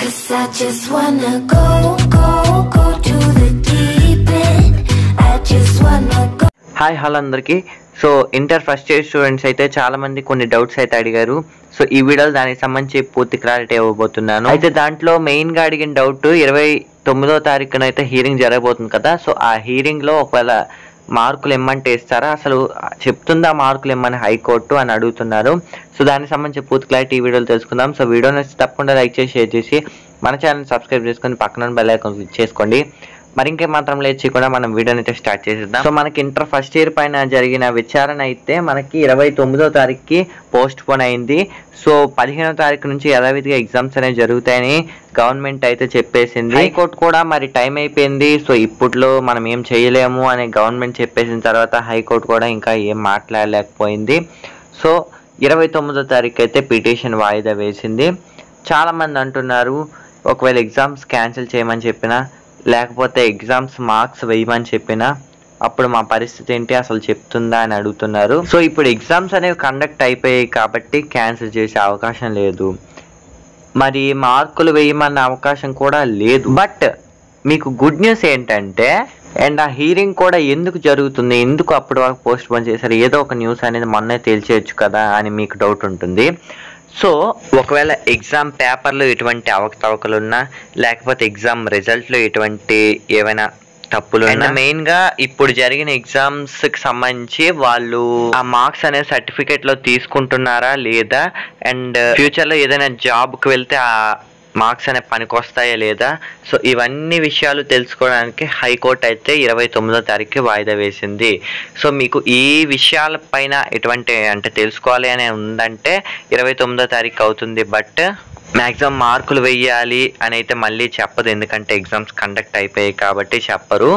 Cause I just wanna go, go, go to the deep end. I just wanna go. Hi hello అందరికీ so inter first year students అయితే చాలా మంది కొన్ని doubts అయితే అడిగారు so ఈ వీడియోలో దానికి సంబంధించి పూర్తి క్లారిటీ ఇవ్వబోతున్నాను అయితే దాంట్లో మెయిన్గా అడిగిన డౌట్ ఇరవై తొమ్మిదో తారీఖున అయితే హీరింగ్ జరగబోతుంది కదా సో ఆ హీరింగ్లో ఒకవేళ మార్కులు ఇమ్మంటే ఇస్తారా? అసలు చెప్తుందా మార్కులు ఇమ్మని హైకోర్టు అని అడుగుతున్నారు. సో దానికి సంబంధించి పూర్తి క్లారిటీ ఈ వీడియోలు తెలుసుకుందాం. సో వీడియోని తప్పకుండా లైక్ చేసి షేర్ చేసి మన ఛానల్ సబ్స్క్రైబ్ చేసుకొని పక్కన బెల్ ఐకాన్ క్లిక్ చేసుకోండి. మరి ఇంకే మాత్రం లేట్ చేయకుండా మనం వీడియోని అయితే స్టార్ట్ చేసేద్దాం. సో మనకి ఇంటర్ ఫస్ట్ ఇయర్ పైన జరిగిన విచారణ అయితే మనకి ఇరవై తొమ్మిదో తారీఖుకి పోస్ట్ పోన్ అయింది. సో పదిహేనో తారీఖు నుంచి యథావిధిగా ఎగ్జామ్స్ అనేవి జరుగుతాయని గవర్నమెంట్ అయితే చెప్పేసింది. హైకోర్టు కూడా మరి టైం అయిపోయింది. సో ఇప్పట్లో మనం ఏం చేయలేము అని గవర్నమెంట్ చెప్పేసిన తర్వాత హైకోర్టు కూడా ఇంకా ఏం మాట్లాడలేకపోయింది. సో ఇరవై తొమ్మిదో తారీఖు అయితే పిటిషన్ వాయిదా వేసింది. చాలా మంది అంటున్నారు ఒకవేళ ఎగ్జామ్స్ క్యాన్సిల్ చేయమని చెప్పినా లేకపోతే ఎగ్జామ్స్ మార్క్స్ వేయమని చెప్పినా అప్పుడు మా పరిస్థితి ఏంటి? అసలు చెప్తుందా అని అడుగుతున్నారు. సో ఇప్పుడు ఎగ్జామ్స్ అనేవి కండక్ట్ అయిపోయాయి కాబట్టి క్యాన్సిల్ చేసే అవకాశం లేదు. మరి మార్కులు వేయమన్న అవకాశం కూడా లేదు. బట్ మీకు గుడ్ న్యూస్ ఏంటంటే అండ్ ఆ హీరింగ్ కూడా ఎందుకు జరుగుతుంది? ఎందుకు అప్పటి వరకు పోస్ట్ పోన్ చేశారు? ఏదో ఒక న్యూస్ అనేది మొన్నే తేల్చేయచ్చు కదా అని మీకు డౌట్ ఉంటుంది. సో ఒకవేళ ఎగ్జామ్ పేపర్లో ఎటువంటి అవకతవకలు ఉన్నా లేకపోతే ఎగ్జామ్ రిజల్ట్లో ఎటువంటి ఏమైనా తప్పులు అండ్ మెయిన్గా ఇప్పుడు జరిగిన ఎగ్జామ్స్కి సంబంధించి వాళ్ళు ఆ మార్క్స్ అనే సర్టిఫికేట్లో తీసుకుంటున్నారా లేదా? అండ్ ఫ్యూచర్లో ఏదైనా జాబ్కి వెళ్తే ఆ మార్క్స్ అనే పనికి వస్తాయా లేదా? సో ఇవన్నీ విషయాలు తెలుసుకోవడానికి హైకోర్టు అయితే ఇరవై తొమ్మిదో తారీఖు వాయిదా వేసింది. సో మీకు ఈ విషయాలపైన ఎటువంటి అంటే తెలుసుకోవాలి అని ఉందంటే ఇరవై తొమ్మిదో తారీఖు అవుతుంది. బట్ మ్యాక్సిమం మార్కులు వెయ్యాలి అని అయితే మళ్ళీ చెప్పదు. ఎందుకంటే ఎగ్జామ్స్ కండక్ట్ అయిపోయాయి కాబట్టి చెప్పరు.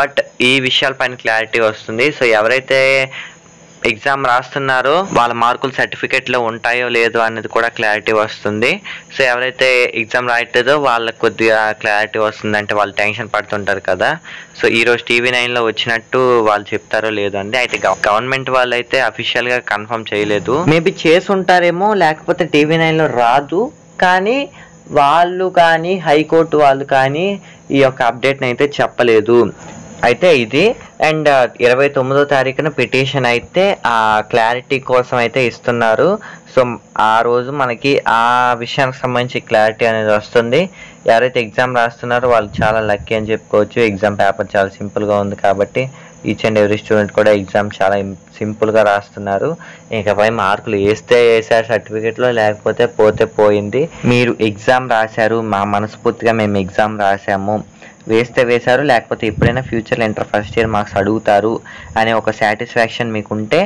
బట్ ఈ విషయాలపైన క్లారిటీ వస్తుంది. సో ఎవరైతే ఎగ్జామ్ రాస్తున్నారో. వాళ్ళ మార్కులు సర్టిఫికేట్లో ఉంటాయో లేదో అనేది కూడా క్లారిటీ వస్తుంది. సో ఎవరైతే ఎగ్జామ్ రాయట్లేదో వాళ్ళకి కొద్దిగా క్లారిటీ వస్తుంది అంటే వాళ్ళు టెన్షన్ పడుతుంటారు కదా. సో ఈరోజు టీవీ నైన్లో వచ్చినట్టు వాళ్ళు చెప్తారో లేదో అండి. అయితే గవర్నమెంట్ వాళ్ళు అయితే అఫీషియల్గా కన్ఫర్మ్ చేయలేదు. మేబీ చేసి ఉంటారేమో లేకపోతే టీవీ నైన్లో రాదు. కానీ వాళ్ళు కానీ హైకోర్టు వాళ్ళు కానీ ఈ యొక్క అప్డేట్ని అయితే చెప్పలేదు. అయితే ఇది అండ్ ఇరవై తొమ్మిదో తారీఖున పిటిషన్ అయితే ఆ క్లారిటీ కోసం అయితే ఇస్తున్నారు. సో ఆ రోజు మనకి ఆ విషయానికి సంబంధించి క్లారిటీ అనేది వస్తుంది. ఎవరైతే ఎగ్జామ్ రాస్తున్నారో వాళ్ళు చాలా లక్కీ అని చెప్పుకోవచ్చు. ఎగ్జామ్ పేపర్ చాలా సింపుల్గా ఉంది కాబట్టి ఈచ్ అండ్ ఎవ్రీ స్టూడెంట్ కూడా ఎగ్జామ్ చాలా సింపుల్గా రాస్తున్నారు. ఇకపై మార్కులు వేస్తే వేసారు సర్టిఫికెట్లో లేకపోతే పోతే పోయింది. మీరు ఎగ్జామ్ రాశారు మా మనస్ఫూర్తిగా మేము ఎగ్జామ్ రాసాము వేస్తే వేశారు లేకపోతే ఎప్పుడైనా ఫ్యూచర్లో ఇంటర్ ఫస్ట్ ఇయర్ మార్క్స్ అడుగుతారు అనే ఒక సాటిస్ఫాక్షన్ మీకు ఉంటే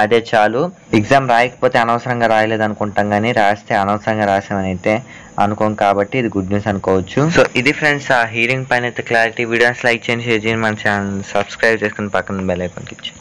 అదే చాలు. ఎగ్జామ్ రాయకపోతే అనవసరంగా రాయలేదు అనుకుంటాం కానీ రాస్తే అనవసరంగా రాసామని అయితే అనుకోం కాబట్టి ఇది గుడ్ న్యూస్ అనుకోవచ్చు. సో ఇది ఫ్రెండ్స్ ఆ హీరింగ్ పైన అయితే క్లారిటీ వీడియోస్ లైక్ చేయండి షేర్ చేయండి మన ఛానల్ సబ్స్క్రైబ్ చేసుకుని పక్కన బెల్ ఐకాన్ ఇచ్చి